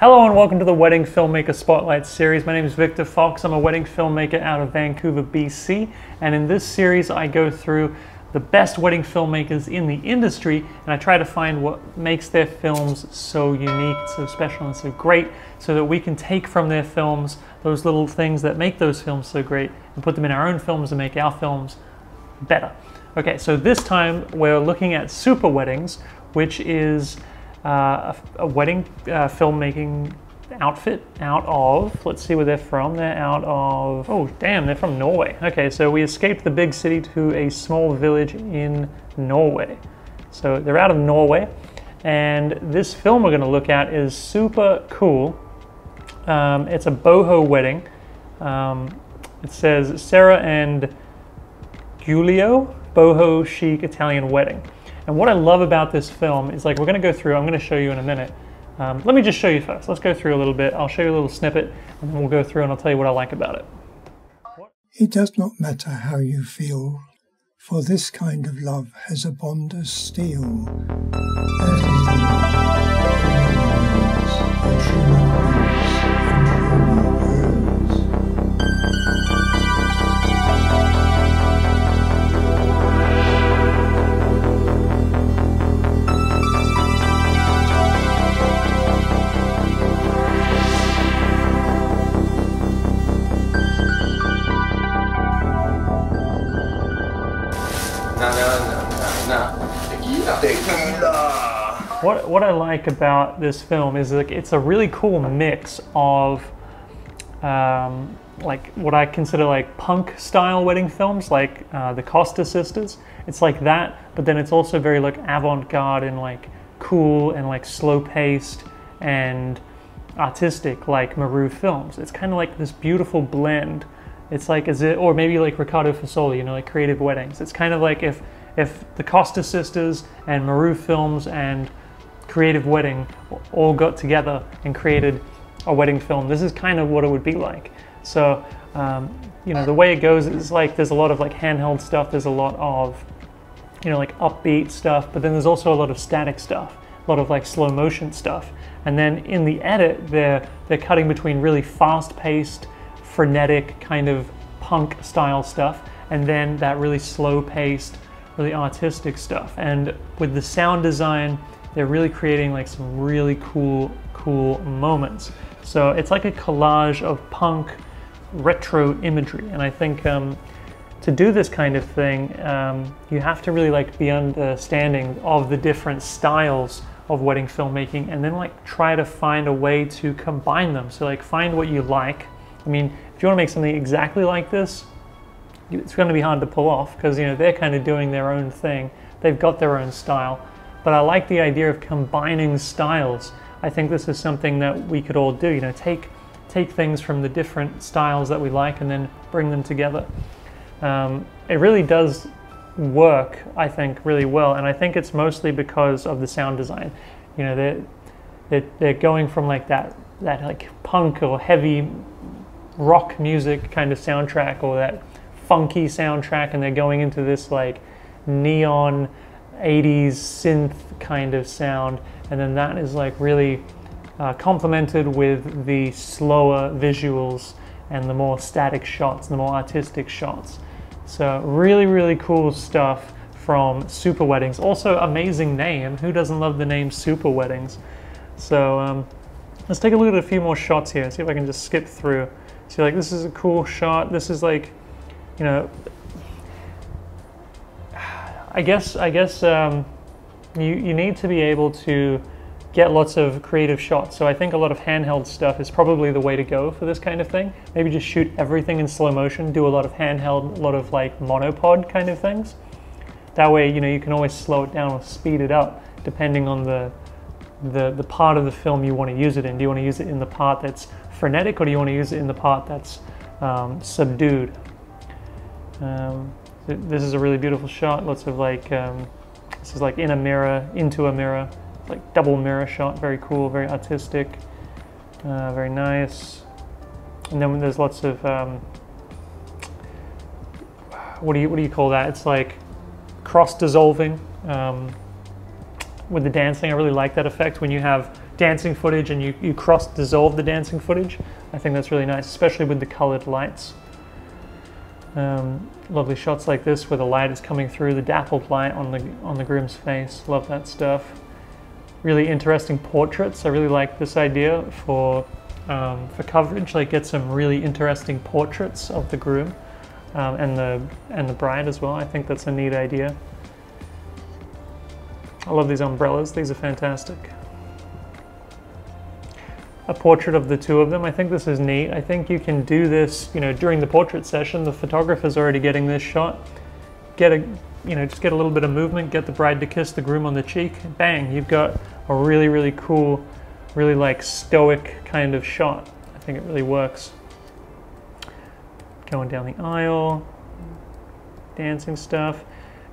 Hello and welcome to the Wedding Filmmaker Spotlight series. My name is Victor Fox. I'm a wedding filmmaker out of Vancouver, BC. And in this series, I go through the best wedding filmmakers in the industry and I try to find what makes their films so unique, so special, and so great so that we can take from their films those little things that make those films so great and put them in our own films and make our films better. Okay, so this time we're looking at Super Weddings, which is uh, a, wedding uh, filmmaking outfit out of, let's see where they're from. They're out of, oh damn, they're from Norway. Okay, so we escaped the big city to a small village in Norway. So they're out of Norway. And this film we're going to look at is super cool. Um, it's a boho wedding. Um, it says Sarah and Giulio, boho chic Italian wedding. And what I love about this film is like, we're gonna go through, I'm gonna show you in a minute. Um, let me just show you first. Let's go through a little bit. I'll show you a little snippet and then we'll go through and I'll tell you what I like about it. It does not matter how you feel, for this kind of love has a bond of steel. What, what I like about this film is like it's a really cool mix of um, like what I consider like punk style wedding films, like uh, the Costa Sisters. It's like that, but then it's also very like avant-garde and like cool and like slow paced and artistic, like Maru films. It's kind of like this beautiful blend. It's like is it, or maybe like Riccardo Fasoli, you know, like Creative Weddings. It's kind of like if if the Costa Sisters and Maru films and Creative Wedding all got together and created a wedding film. This is kind of what it would be like. So, um, you know, the way it goes is like there's a lot of like handheld stuff. There's a lot of, you know, like upbeat stuff, but then there's also a lot of static stuff, a lot of like slow motion stuff. And then in the edit, they're they're cutting between really fast-paced, frenetic kind of punk style stuff, and then that really slow-paced, really artistic stuff. And with the sound design they're really creating like some really cool, cool moments. So it's like a collage of punk retro imagery. And I think um, to do this kind of thing, um, you have to really like be understanding of the different styles of wedding filmmaking and then like try to find a way to combine them. So like find what you like. I mean, if you want to make something exactly like this, it's going to be hard to pull off because you know they're kind of doing their own thing. They've got their own style. But I like the idea of combining styles. I think this is something that we could all do, you know, take, take things from the different styles that we like and then bring them together. Um, it really does work, I think, really well. And I think it's mostly because of the sound design. You know, they're, they're, they're going from like that, that like punk or heavy rock music kind of soundtrack or that funky soundtrack and they're going into this like neon 80s synth kind of sound, and then that is like really uh, complemented with the slower visuals and the more static shots, the more artistic shots. So really, really cool stuff from Super Weddings. Also, amazing name. Who doesn't love the name Super Weddings? So um, let's take a look at a few more shots here. See if I can just skip through. See, like this is a cool shot. This is like, you know, I guess I guess um, you you need to be able to get lots of creative shots. So I think a lot of handheld stuff is probably the way to go for this kind of thing. Maybe just shoot everything in slow motion, do a lot of handheld, a lot of like monopod kind of things. That way, you know, you can always slow it down or speed it up depending on the the the part of the film you want to use it in. Do you want to use it in the part that's frenetic, or do you want to use it in the part that's um, subdued? Um, this is a really beautiful shot. Lots of like, um, this is like in a mirror, into a mirror, like double mirror shot. Very cool, very artistic, uh, very nice. And then there's lots of, um, what do you what do you call that? It's like cross dissolving um, with the dancing. I really like that effect when you have dancing footage and you, you cross dissolve the dancing footage. I think that's really nice, especially with the colored lights. Um, lovely shots like this where the light is coming through the dappled light on the on the groom's face. Love that stuff. Really interesting portraits. I really like this idea for um, for coverage. Like get some really interesting portraits of the groom um, and the and the bride as well. I think that's a neat idea. I love these umbrellas. These are fantastic a portrait of the two of them. I think this is neat. I think you can do this, you know, during the portrait session. The photographer's already getting this shot. Get a, you know, just get a little bit of movement, get the bride to kiss the groom on the cheek. Bang, you've got a really, really cool, really like stoic kind of shot. I think it really works. Going down the aisle, dancing stuff.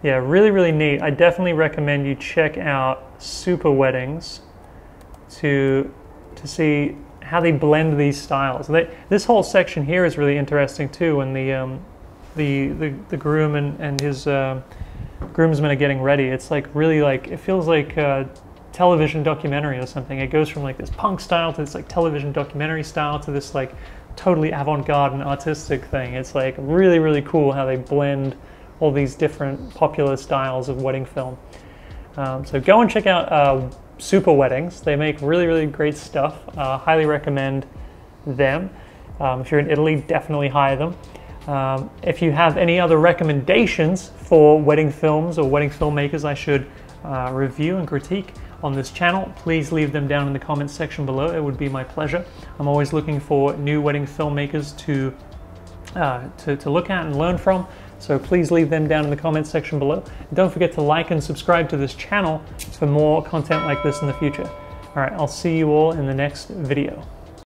Yeah, really, really neat. I definitely recommend you check out Super Weddings to to see how they blend these styles. They, this whole section here is really interesting too when the, um, the, the, the, groom and, and his uh, groomsmen are getting ready. It's like really like, it feels like a television documentary or something. It goes from like this punk style to this like television documentary style to this like totally avant-garde and artistic thing. It's like really, really cool how they blend all these different popular styles of wedding film. Um, so go and check out uh, Super Weddings. They make really, really great stuff. Uh, highly recommend them. Um, if you're in Italy, definitely hire them. Um, if you have any other recommendations for wedding films or wedding filmmakers I should uh, review and critique on this channel, please leave them down in the comments section below. It would be my pleasure. I'm always looking for new wedding filmmakers to, uh, to, to look at and learn from. So please leave them down in the comments section below. And don't forget to like and subscribe to this channel for more content like this in the future. All right, I'll see you all in the next video.